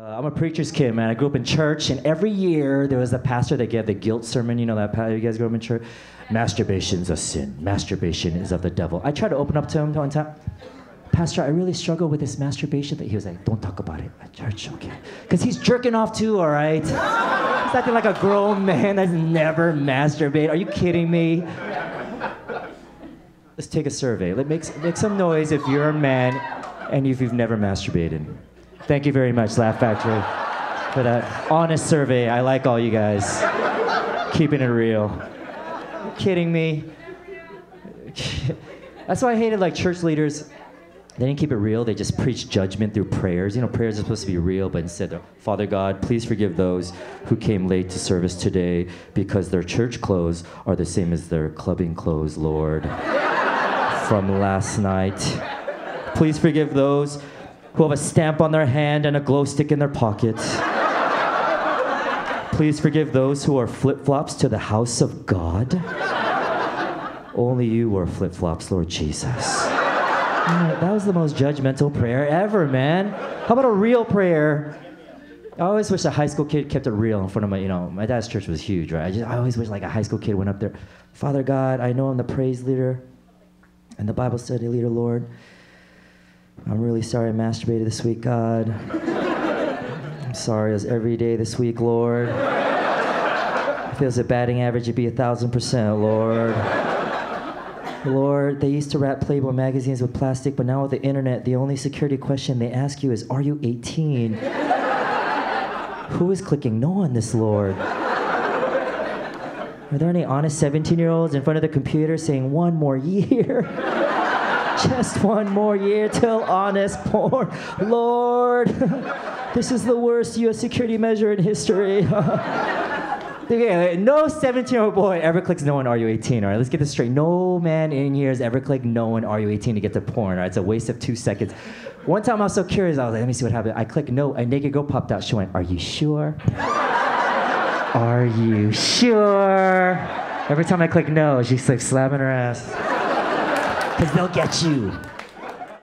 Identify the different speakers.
Speaker 1: Uh, I'm a preacher's kid, man. I grew up in church, and every year there was a pastor that gave the guilt sermon. You know that, pa- you guys grew up in church? Masturbation's a sin. Masturbation is of the devil. I tried to open up to him one time. Pastor, I really struggle with this masturbation thing. He was like, don't talk about it at church, okay? Because he's jerking off too, all right? he's acting like a grown man that's never masturbated. Are you kidding me? Let's take a survey. Let make, make some noise if you're a man and if you've never masturbated. Thank you very much, Laugh Factory, for that honest survey. I like all you guys. Keeping it real. Kidding me? That's why I hated like church leaders. They didn't keep it real. They just preached judgment through prayers. You know, prayers are supposed to be real, but instead, Father God, please forgive those who came late to service today because their church clothes are the same as their clubbing clothes, Lord, from last night. Please forgive those who have a stamp on their hand and a glow stick in their pocket. Please forgive those who are flip flops to the house of God. Only you wear flip flops, Lord Jesus. That was the most judgmental prayer ever, man. How about a real prayer? I always wish a high school kid kept it real in front of my, you know, my dad's church was huge, right? I just, I always wish like a high school kid went up there, Father God, I know I'm the praise leader and the Bible study leader, Lord. I'm really sorry I masturbated this week, God. I'm sorry was every day this week, Lord. If it a batting average, it'd be a thousand percent, Lord. Lord, they used to wrap Playboy magazines with plastic, but now with the internet, the only security question they ask you is, Are you 18? Who is clicking no on this, Lord? Are there any honest 17 year olds in front of the computer saying, One more year? Just one more year till honest porn. Lord, this is the worst US security measure in history. No 17 year old boy ever clicks no one Are You 18? All right, let's get this straight. No man in years ever clicked no one Are You 18 to get to porn. All right, it's a waste of two seconds. One time I was so curious, I was like, let me see what happened. I clicked no, a naked girl popped out. She went, Are you sure? Are you sure? Every time I click no, she's like slapping her ass. Because they'll get you.